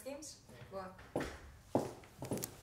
games? Go.